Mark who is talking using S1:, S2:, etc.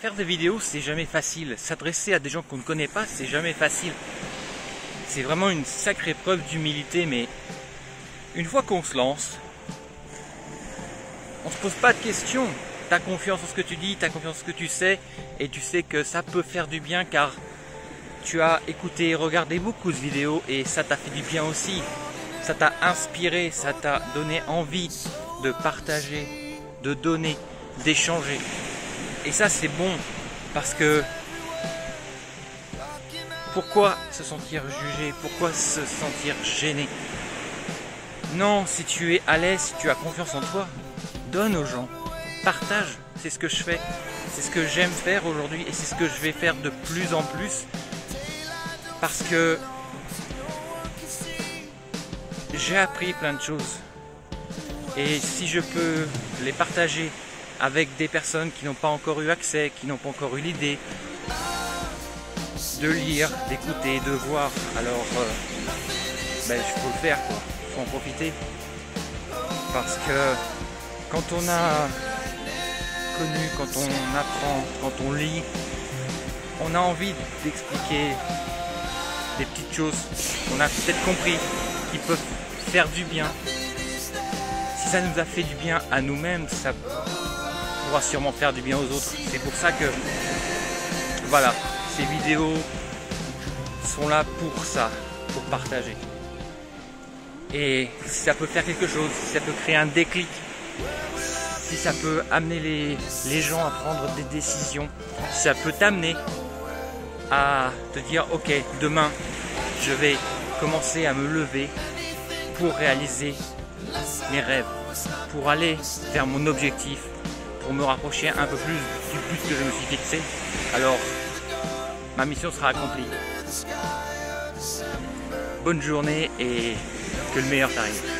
S1: Faire des vidéos, c'est jamais facile. S'adresser à des gens qu'on ne connaît pas, c'est jamais facile. C'est vraiment une sacrée preuve d'humilité, mais une fois qu'on se lance, on se pose pas de questions. T'as confiance en ce que tu dis, t'as confiance en ce que tu sais, et tu sais que ça peut faire du bien car tu as écouté et regardé beaucoup de vidéos et ça t'a fait du bien aussi. Ça t'a inspiré, ça t'a donné envie de partager, de donner, d'échanger. Et ça c'est bon parce que pourquoi se sentir jugé? Pourquoi se sentir gêné? Non, si tu es à l'aise, si tu as confiance en toi, donne aux gens, partage. C'est ce que je fais, c'est ce que j'aime faire aujourd'hui et c'est ce que je vais faire de plus en plus. Parce que j'ai appris plein de choses. Et si je peux les partager avec des personnes qui n'ont pas encore eu accès, qui n'ont pas encore eu l'idée de lire, d'écouter, de voir, alors euh, ben, je peux le faire, il faut en profiter. Parce que quand on a connu, quand on apprend, quand on lit, on a envie d'expliquer des petites choses qu'on a peut-être compris qui peuvent faire du bien. Si ça nous a fait du bien à nous-mêmes, ça sûrement faire du bien aux autres. C'est pour ça que, voilà, ces vidéos sont là pour ça, pour partager. Et si ça peut faire quelque chose, si ça peut créer un déclic, si ça peut amener les, les gens à prendre des décisions, si ça peut t'amener à te dire ok demain je vais commencer à me lever pour réaliser mes rêves, pour aller vers mon objectif, pour me rapprocher un peu plus du but que je me suis fixé, alors ma mission sera accomplie. Bonne journée et que le meilleur t'arrive.